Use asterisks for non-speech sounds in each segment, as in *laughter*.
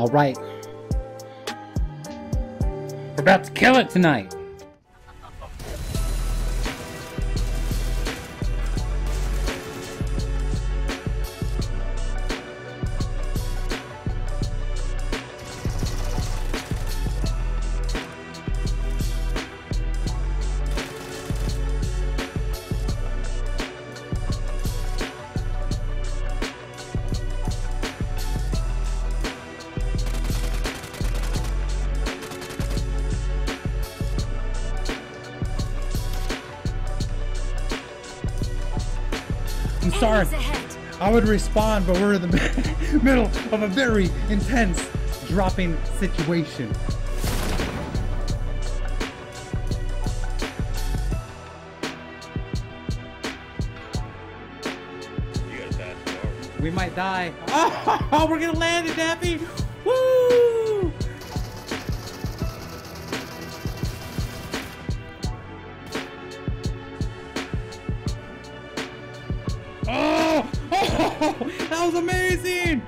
All right. We're about to kill it tonight. I'm sorry. I would respond, but we're in the *laughs* middle of a very intense dropping situation. You gotta pass it over. We might die. *laughs* Oh, we're gonna land it, Daffy! Woo! Oh! oh! *laughs* That was amazing!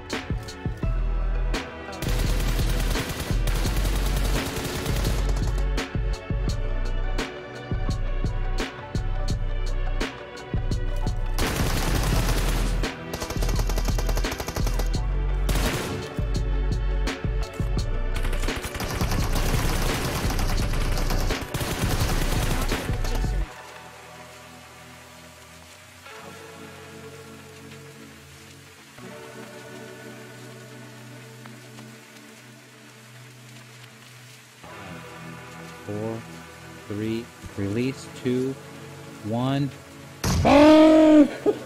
Four, three, release, two, one. Boom! *laughs*